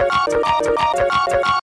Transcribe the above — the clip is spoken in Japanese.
えっ?